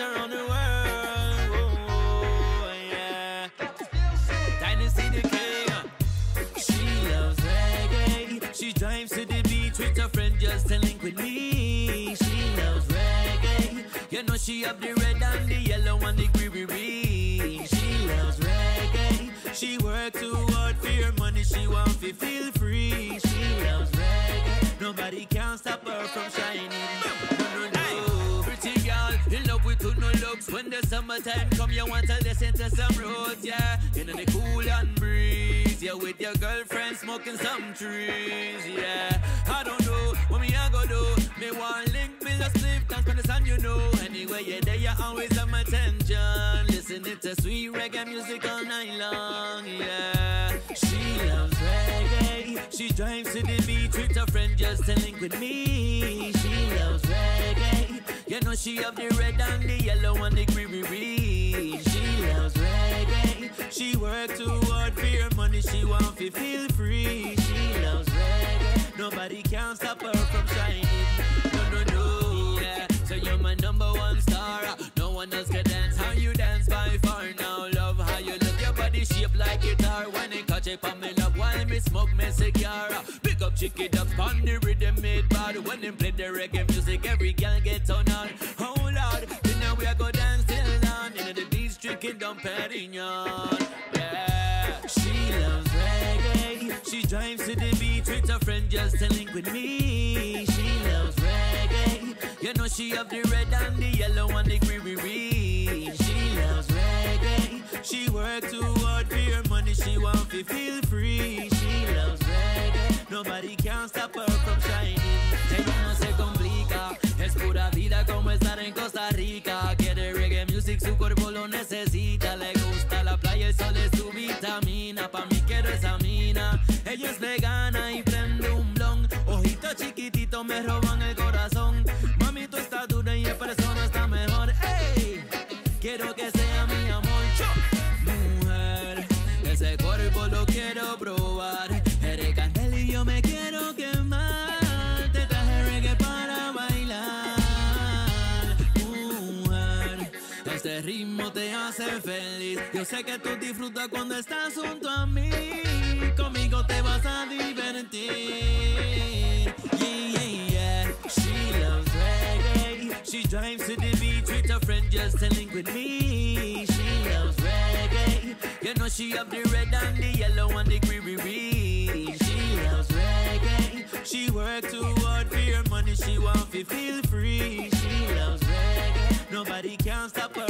around the world. Oh, yeah. Dynasty. She loves reggae. She drives to the beach with her friend just to link with me. She loves reggae. You know she have the red and the yellow and the green. She loves reggae. She work too hard for her money. She want to feel free. She loves reggae. Nobody can stop her from shining. Summertime come, you want to listen to some roots, yeah. In the cool and breeze. Yeah, with your girlfriend smoking some trees, yeah. I don't know what me I go do. Me want link, me just live, can't spend the sun, you know. Anyway, yeah, there you always have my attention. Listening to sweet reggae music all night long, yeah. She loves reggae. She drives to the beach with her friend just to link with me. Know she have the red and the yellow and the green. She loves reggae. She work too hard for her money. She want to feel free. She loves reggae. Nobody can stop her from shining. No, no, no. Yeah. So you're my number one star. No one else can dance how you dance by far. Now love how you look your body shape like guitar. When it catch up on me love while me smoke me cigar. Pick up chicken up on the rhythm made bad. When them play the reggae Perignon. Yeah, she loves reggae. She drives to the beach with her friend just to link with me. She loves reggae. You know she have the red and the yellow and the green. She loves reggae. She work too hard for her money. She want to feel free. She loves reggae. Nobody can stop her cuerpo lo quiero probar. Eres candela y yo me quiero quemar. Te traje reggae para bailar. Mujer, este ritmo te hace feliz. Yo sé que tú disfrutas cuando estás junto a mí. Conmigo te vas a divertir. Yeah, yeah, yeah. She loves reggae. She drives to the beach with her friend just to link with me. She have the red and the yellow and the green. She loves reggae. She work too hard for her money. She want to feel free. She loves reggae. Nobody can stop her